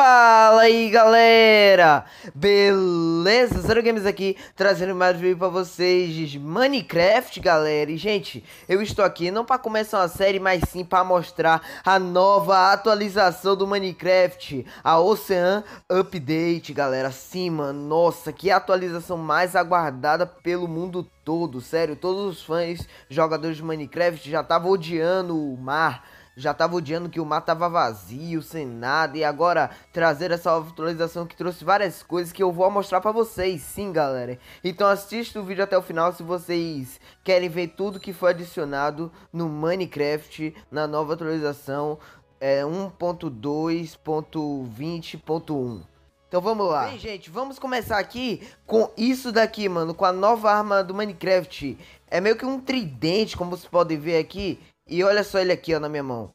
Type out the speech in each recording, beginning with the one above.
Fala aí galera, beleza? Zero Games aqui, trazendo mais um vídeo pra vocês de Minecraft galera. E gente, eu estou aqui não para começar uma série, mas sim para mostrar a nova atualização do Minecraft A Ocean Update galera, sim mano, nossa, que atualização mais aguardada pelo mundo todo Sério, todos os fãs, jogadores de Minecraft já estavam odiando o mar já tava odiando que o mar tava vazio, sem nada, e agora trazer essa atualização que trouxe várias coisas que eu vou mostrar pra vocês, sim galera. Então assista o vídeo até o final se vocês querem ver tudo que foi adicionado no Minecraft na nova atualização é, 1.2.20.1. Então vamos lá. Bem, gente, vamos começar aqui com isso daqui, mano, com a nova arma do Minecraft. É meio que um tridente, como vocês podem ver aqui. E olha só ele aqui, ó, na minha mão.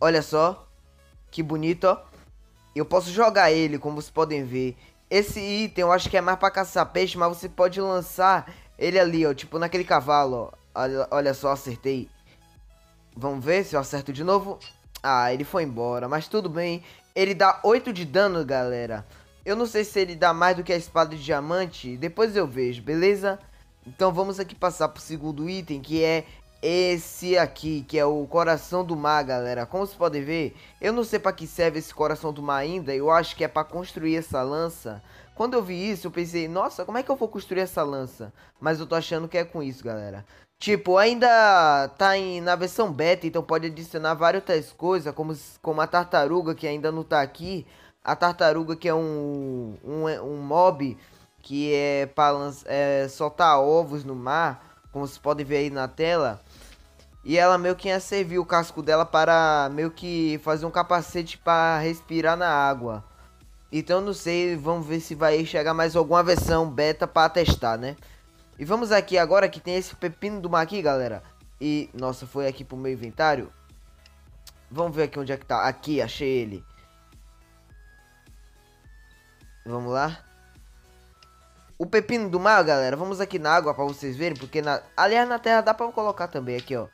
Olha só. Que bonito, ó. Eu posso jogar ele, como vocês podem ver. Esse item eu acho que é mais pra caçar peixe, mas você pode lançar ele ali, ó. Tipo naquele cavalo, ó. Olha, só, acertei. Vamos ver se eu acerto de novo. Ah, ele foi embora, mas tudo bem. Ele dá 8 de dano, galera. Eu não sei se ele dá mais do que a espada de diamante. Depois eu vejo, beleza? Então vamos aqui passar pro segundo item, que é esse aqui, que é o coração do mar, galera. Como vocês podem ver, eu não sei para que serve esse coração do mar ainda. Eu acho que é para construir essa lança. Quando eu vi isso, eu pensei, nossa, como é que eu vou construir essa lança? Mas eu tô achando que é com isso, galera. Tipo, ainda tá em, na versão beta, então pode adicionar várias outras coisas, como, como a tartaruga, que ainda não tá aqui. A tartaruga, que é um, um, um mob que é para é, soltar ovos no mar, como vocês podem ver aí na tela. E ela meio que ia servir o casco dela para meio que fazer um capacete para respirar na água. Então não sei, vamos ver se vai chegar mais alguma versão beta para testar, né? E vamos aqui agora que tem esse pepino do mar aqui, galera. E, nossa, foi aqui pro meu inventário. Vamos ver aqui onde é que tá. Aqui, achei ele. Vamos lá. O pepino do mar, galera, vamos aqui na água pra vocês verem, porque na... aliás na terra dá pra colocar também aqui, ó.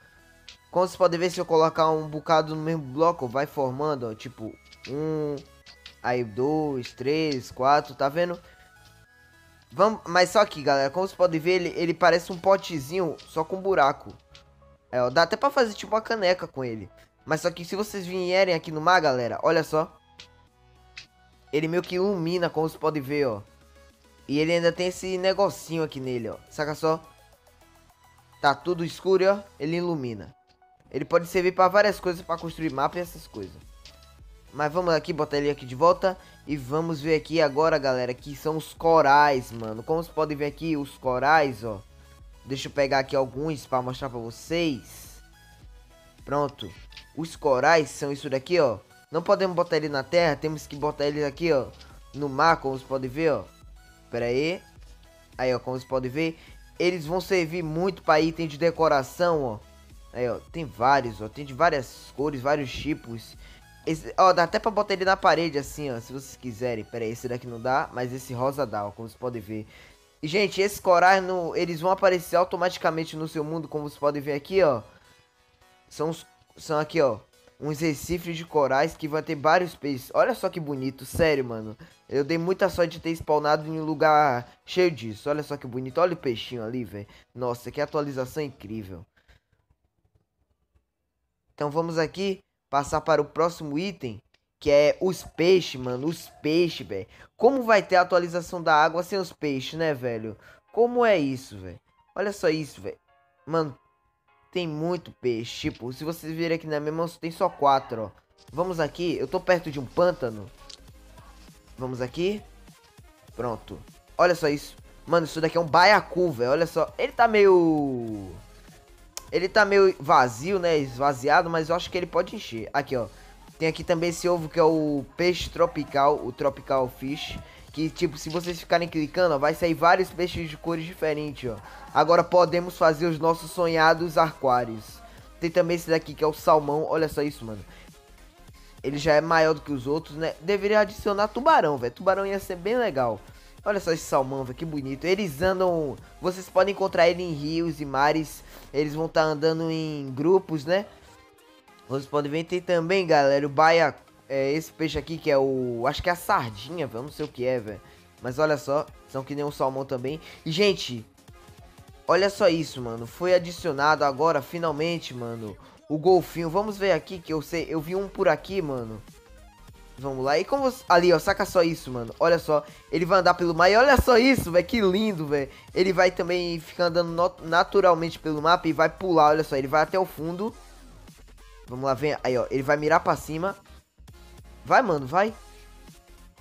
Como vocês podem ver, se eu colocar um bocado no mesmo bloco, vai formando, ó, tipo, um, aí dois, três, quatro, tá vendo? Vamos, mas só aqui, galera, como vocês podem ver, ele, ele parece um potezinho, só com buraco. É, ó, dá até pra fazer tipo uma caneca com ele. Mas só que se vocês vierem aqui no mar, galera, olha só. Ele meio que ilumina, como vocês podem ver, ó. E ele ainda tem esse negocinho aqui nele, ó. Saca só? Tá tudo escuro, ó. Ele ilumina. Ele pode servir para várias coisas, para construir mapa e essas coisas. Mas vamos aqui, botar ele aqui de volta. E vamos ver aqui agora, galera, que são os corais, mano. Como vocês podem ver aqui, os corais, ó. Deixa eu pegar aqui alguns para mostrar para vocês. Pronto. Os corais são isso daqui, ó. Não podemos botar ele na terra, temos que botar ele aqui, ó. No mar, como vocês podem ver, ó. Pera aí. Aí, ó, como vocês podem ver. Eles vão servir muito para item de decoração, ó. Aí, ó, tem vários, ó. Tem de várias cores, vários tipos. Esse, ó, dá até pra botar ele na parede assim, ó, se vocês quiserem. Pera aí, esse daqui não dá, mas esse rosa dá, ó, como vocês podem ver. E, gente, esses corais, no, eles vão aparecer automaticamente no seu mundo, como vocês podem ver aqui, ó. São, são aqui, ó, uns recifes de corais que vai ter vários peixes. Olha só que bonito, sério, mano. Eu dei muita sorte de ter spawnado em um lugar cheio disso. Olha só que bonito. Olha o peixinho ali, velho. Nossa, que atualização incrível. Então vamos aqui passar para o próximo item, que é os peixes, mano. Os peixes, velho. Como vai ter a atualização da água sem os peixes, né, velho? Como é isso, velho? Olha só isso, velho. Mano, tem muito peixe. Tipo, se vocês virem aqui na minha mão, tem só quatro, ó. Vamos aqui. Eu tô perto de um pântano. Vamos aqui. Pronto. Olha só isso. Mano, isso daqui é um baiacu, velho. Olha só. Ele tá meio... Ele tá meio vazio, né? Esvaziado, mas eu acho que ele pode encher. Aqui, ó. Tem aqui também esse ovo que é o peixe tropical, o tropical fish. Que, tipo, se vocês ficarem clicando, ó, vai sair vários peixes de cores diferentes, ó. Agora podemos fazer os nossos sonhados aquários. Tem também esse daqui que é o salmão. Olha só isso, mano. Ele já é maior do que os outros, né? Deveria adicionar tubarão, velho. Tubarão ia ser bem legal. Olha só esse salmão, velho, que bonito. Eles andam... Vocês podem encontrar ele em rios e mares. Eles vão estar tá andando em grupos, né? Vocês podem ver. Tem também, galera, o baia... é, esse peixe aqui, que é o... Acho que é a sardinha, velho. Não sei o que é, velho. Mas olha só, são que nem um salmão também. E, gente, olha só isso, mano. Foi adicionado agora, finalmente, mano, o golfinho. Vamos ver aqui, que eu sei, eu vi um por aqui, mano. Vamos lá. E como... Ali, ó, saca só isso, mano. Olha só. Ele vai andar pelo mar. E olha só isso, velho. Que lindo, velho. Ele vai também ficar andando naturalmente pelo mapa e vai pular. Olha só. Ele vai até o fundo. Vamos lá, vem. Aí, ó. Ele vai mirar pra cima. Vai, mano, vai.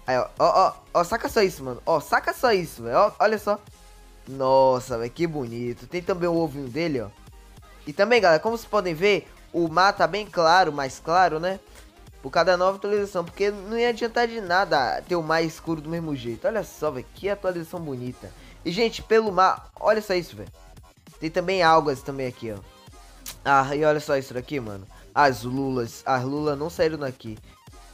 Aí, ó. Ó, ó. Ó, saca só isso, mano. Ó, saca só isso, velho. Olha só. Nossa, velho. Que bonito. Tem também o ovinho dele, ó. E também, galera, como vocês podem ver, o mar tá bem claro, mais claro, né? Por cada nova atualização, porque não ia adiantar de nada ter o mar escuro do mesmo jeito. Olha só, velho, que atualização bonita. E, gente, pelo mar, olha só isso, velho. Tem também algas também aqui, ó. Ah, e olha só isso daqui, mano. As lulas, as lulas não saíram daqui.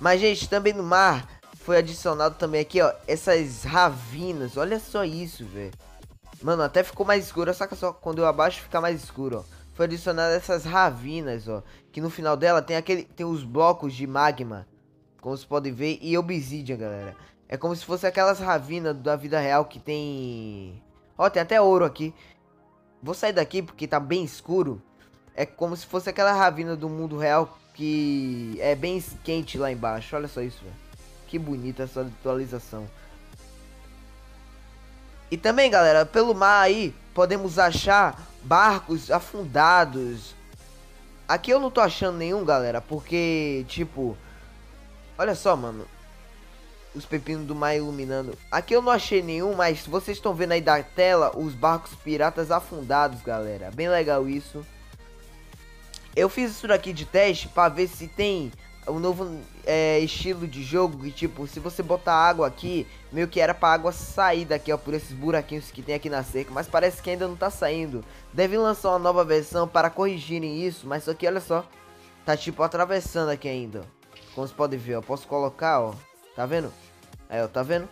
Mas, gente, também no mar foi adicionado também aqui, ó, essas ravinas. Olha só isso, velho. Mano, até ficou mais escuro. Saca só, quando eu abaixo fica mais escuro, ó foi adicionada essas ravinas, ó. Que no final dela tem aquele. Tem os blocos de magma. Como vocês podem ver. E obsidian, galera. É como se fosse aquelas ravinas da vida real que tem. Ó, tem até ouro aqui. Vou sair daqui porque tá bem escuro. É como se fosse aquela ravina do mundo real que é bem quente lá embaixo. Olha só isso, velho. Que bonita essa atualização. E também, galera, pelo mar aí, podemos achar barcos afundados. Aqui eu não tô achando nenhum, galera, porque, tipo... Olha só, mano. Os pepinos do mar iluminando. Aqui eu não achei nenhum, mas vocês estão vendo aí da tela os barcos piratas afundados, galera. Bem legal isso. Eu fiz isso daqui de teste para ver se tem um novo é, estilo de jogo que tipo, se você botar água aqui, meio que era pra água sair daqui, ó, por esses buraquinhos que tem aqui na cerca, mas parece que ainda não tá saindo. Deve lançar uma nova versão para corrigirem isso, mas isso aqui, olha só, tá tipo atravessando aqui ainda. Como você pode ver, ó, posso colocar, ó, tá vendo? Aí, ó, tá vendo?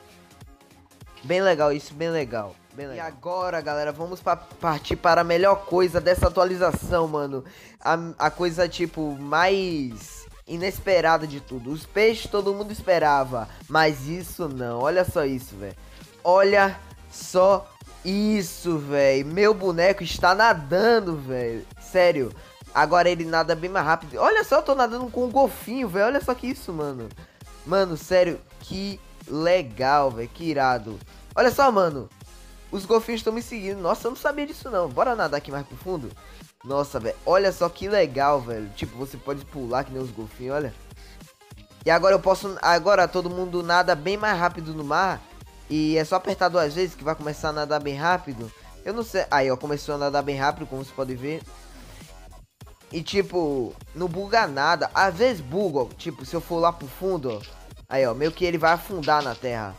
Bem legal isso, bem legal. E agora, galera, vamos pra partir para a melhor coisa dessa atualização, mano. A, a coisa, tipo, mais inesperada de tudo. Os peixes todo mundo esperava, mas isso não. Olha só isso, velho. Olha só isso, velho. Meu boneco está nadando, velho. Sério. Agora ele nada bem mais rápido. Olha só, eu tô nadando com um golfinho, velho. Olha só que isso, mano. Mano, sério, que legal, velho. Que irado. Olha só, mano. Os golfinhos estão me seguindo. Nossa, eu não sabia disso não. Bora nadar aqui mais pro fundo. Nossa, velho. Olha só que legal, velho. Tipo, você pode pular que nem os golfinhos, olha. E agora eu posso... Agora todo mundo nada bem mais rápido no mar. E é só apertar duas vezes que vai começar a nadar bem rápido. Eu não sei... Aí, ó. Começou a nadar bem rápido, como você pode ver. E, tipo, não buga nada. Às vezes buga, ó. Tipo, se eu for lá pro fundo, ó. Aí, ó. Meio que ele vai afundar na terra.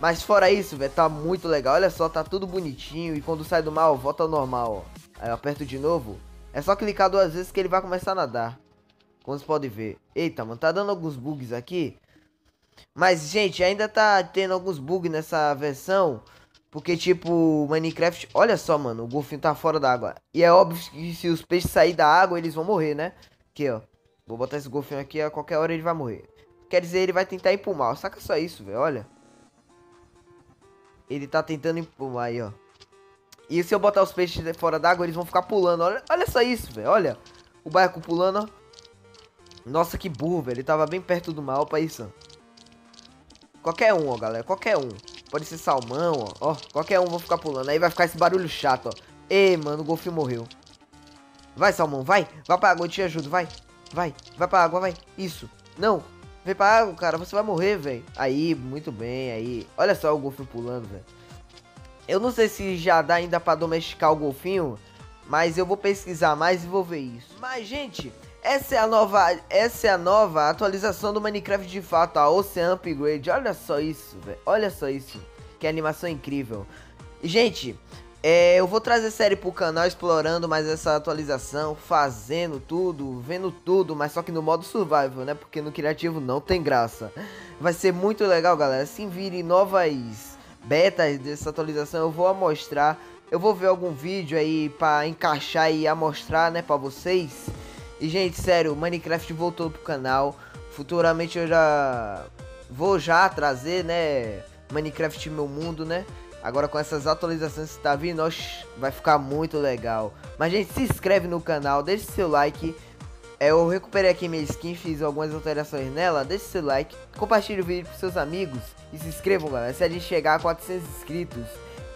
Mas fora isso, velho, tá muito legal. Olha só, tá tudo bonitinho. E quando sai do mar, ó, volta ao normal, ó. Aí eu aperto de novo. É só clicar duas vezes que ele vai começar a nadar. Como vocês podem ver. Eita, mano, tá dando alguns bugs aqui. Mas, gente, ainda tá tendo alguns bugs nessa versão. Porque, tipo, Minecraft... Olha só, mano, o golfinho tá fora da água. E é óbvio que se os peixes saírem da água, eles vão morrer, né? Aqui, ó. Vou botar esse golfinho aqui, a qualquer hora ele vai morrer. Quer dizer, ele vai tentar ir pro mal. Saca só isso, velho, olha. Ele tá tentando mal aí, ó. E se eu botar os peixes fora d'água, eles vão ficar pulando. Olha, olha só isso, velho. Olha. O barco pulando, ó. Nossa, que burro, velho. Ele tava bem perto do mar, ó, isso. Qualquer um, ó, galera. Qualquer um. Pode ser salmão, ó. Ó, qualquer um vão ficar pulando. Aí vai ficar esse barulho chato, ó. Ei, mano, o golfinho morreu. Vai, salmão, vai. Vai pra água, eu te ajudo, vai. Vai, vai pra água, vai. Isso. Não. Vem pra água, cara. Você vai morrer, velho. Aí, muito bem, aí. Olha só o golfinho pulando, velho. Eu não sei se já dá ainda para domesticar o golfinho, mas eu vou pesquisar mais e vou ver isso. Mas gente, essa é a nova, essa é a nova atualização do Minecraft de fato, a Ocean Upgrade. Olha só isso, velho. Olha só isso. Que animação incrível. Gente, é, eu vou trazer série pro canal explorando mais essa atualização, fazendo tudo, vendo tudo, mas só que no modo survival, né? Porque no criativo não tem graça. Vai ser muito legal, galera. Se virem novas beta dessa atualização eu vou mostrar. Eu vou ver algum vídeo aí para encaixar e amostrar, né, para vocês. E gente, sério, Minecraft voltou pro canal. Futuramente eu já vou já trazer, né, Minecraft Meu Mundo, né? Agora com essas atualizações que tá vindo, oxe, vai ficar muito legal. Mas gente, se inscreve no canal, deixe seu like. É, eu recuperei aqui minha skin, fiz algumas alterações nela. Deixe seu like, compartilhe o vídeo com seus amigos e se inscrevam, galera. Se a gente chegar a 400 inscritos,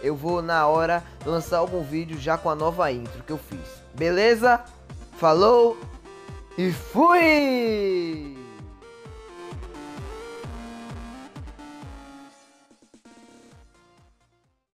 eu vou na hora lançar algum vídeo já com a nova intro que eu fiz. Beleza? Falou e fui!